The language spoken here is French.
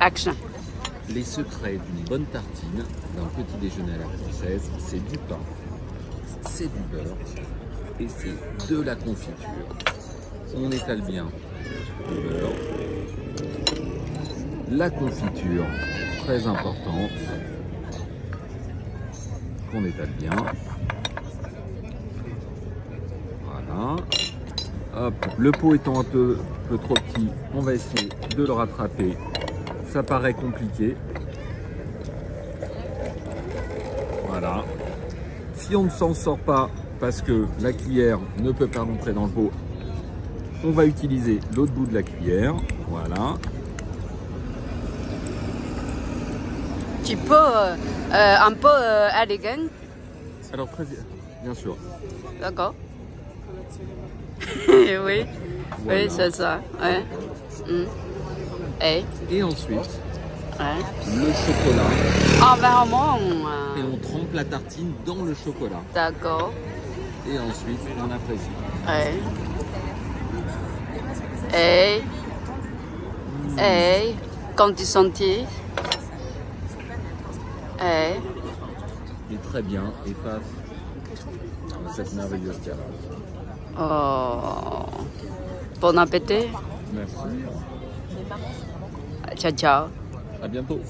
Action. Les secrets d'une bonne tartine, d'un petit déjeuner à la française, c'est du pain, c'est du beurre et c'est de la confiture. On étale bien le beurre, la confiture, très importante, qu'on étale bien. Voilà. Hop, le pot étant un peu, un peu trop petit, on va essayer de le rattraper ça paraît compliqué. Voilà. Si on ne s'en sort pas parce que la cuillère ne peut pas rentrer dans le pot, on va utiliser l'autre bout de la cuillère. Voilà. Tu peux euh, un peu euh, élégant. Alors très bien sûr. D'accord. oui. Oui, c'est ça. Ouais. Mm. Et, Et ensuite, ouais. le chocolat. Ah, vraiment. Et euh, on trempe la tartine dans le chocolat. D'accord. Et ensuite, on apprécie. Ouais. Et, et, quand tu sentis? Et, Et très bien, et face à cette merveilleuse carte. oh. Bon appétit. Merci. Ciao, ciao. À bientôt.